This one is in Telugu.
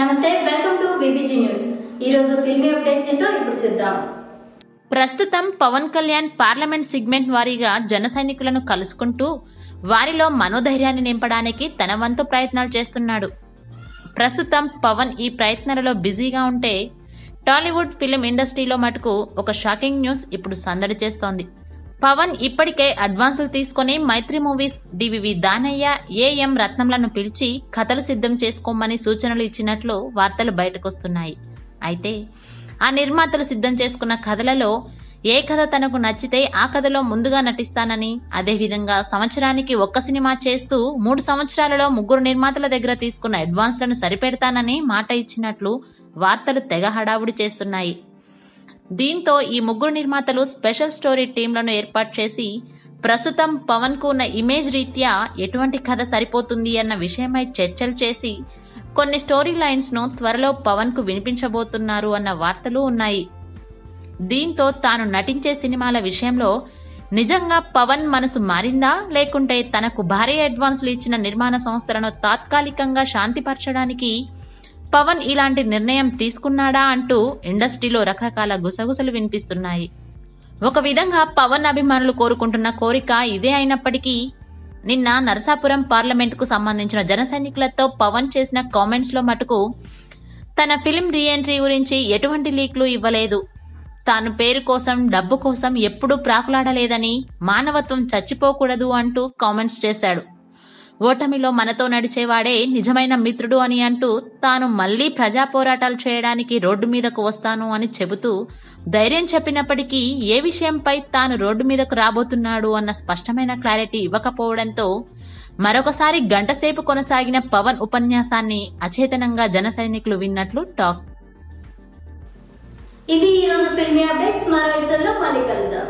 నమస్తే వెల్కమ్ టు బీబీజీ న్యూస్ ఈ రోజు ఫిల్మీ అప్డేట్స్ ఏంటో ఇప్పుడు చూద్దాం. ప్రస్తుతం పవన్ కళ్యాణ్ పార్లమెంట్ సిగ్మెంట్ వారీగా జన సైనికులను కలుసుకుంటూ వారిలో మనోధైర్యాన్ని నింపడానికి తన వంతు ప్రయత్నాలు చేస్తున్నాడు. ప్రస్తుతం పవన్ ఈ ప్రయత్నాలలో బిజీగా ఉంటే టాలీవుడ్ ఫిలిం ఇండస్ట్రీలో మటుకు ఒక షాకింగ్ న్యూస్ ఇప్పుడు సందడి చేస్తోంది. పవన్ ఇప్పటికే అడ్వాన్సులు తీసుకుని Mythri movies DVV Danayya AM రత్నంలను పిలిచి కథలు సిద్ధం చేసుకోమని సూచనలు ఇచ్చినట్లు వార్తలు బయటకొస్తున్నాయి. అయితే ఆ నిర్మాతలు సిద్ధం చేసుకున్న కథలలో ఏ కథ తనకు నచ్చితే ఆ కథలో ముందుగా నటిస్తానని అదేవిధంగా సంవత్సరానికి ఒక్క సినిమా చేస్తూ మూడు సంవత్సరాలలో ముగ్గురు నిర్మాతల దగ్గర తీసుకున్న అడ్వాన్స్లను సరిపెడతానని మాట ఇచ్చినట్లు వార్తలు తెగ హడావుడి చేస్తున్నాయి. దీంతో ఈ ముగ్గురు నిర్మాతలు స్పెషల్ స్టోరీ టీంలను ఏర్పాటు చేసి ప్రస్తుతం పవన్కు ఉన్న ఇమేజ్ రీత్యా ఎటువంటి కథ సరిపోతుంది అన్న విషయమై చర్చలు చేసి కొన్ని స్టోరీ లైన్స్ను త్వరలో పవన్కు వినిపించబోతున్నారు అన్న వార్తలు ఉన్నాయి. దీంతో తాను నటించే సినిమాల విషయంలో నిజంగా పవన్ మనసు మారిందా? లేకుంటే తనకు భారీ అడ్వాన్సులు ఇచ్చిన నిర్మాణ సంస్థలను తాత్కాలికంగా శాంతిపరచడానికి పవన్ ఇలాంటి నిర్ణయం తీసుకున్నాడా అంటూ ఇండస్ట్రీలో రకరకాల గుసగుసలు వినిపిస్తున్నాయి. ఒక విధంగా పవన్ అభిమానులు కోరుకుంటున్న కోరిక ఇదే అయినప్పటికీ నిన్న నరసాపురం పార్లమెంటుకు సంబంధించిన జన సైనికులతో పవన్ చేసిన కామెంట్స్లో మటుకు తన ఫిల్మ్ రీఎంట్రీ గురించి ఎటువంటి లీక్లు ఇవ్వలేదు. తాను పేరు కోసం డబ్బు కోసం ఎప్పుడూ ప్రాకులాడలేదని మానవత్వం చచ్చిపోకూడదు అంటూ కామెంట్స్ చేశాడు. ఓటమిలో మనతో నడిచేవాడే నిజమైన మిత్రుడు అని అంటూ తాను మళ్ళీ ప్రజా పోరాటాలు చేయడానికి రోడ్డు మీదకు వస్తాను అని చెబుతూ ధైర్యం చెప్పినప్పటికీ ఏ విషయంపై తాను రోడ్డు మీదకు రాబోతున్నాడు అన్న స్పష్టమైన క్లారిటీ ఇవ్వకపోవడంతో మరొకసారి గంటసేపు కొనసాగిన పవన్ ఉపన్యాసాన్ని అచేతనంగా జన సైనికులు విన్నట్లు టాక్. ఇది ఈరోజు ఫిల్మీ అప్డేట్స్. మరో ఎపిసోడ్లో మళ్ళీ కలుద్దాం.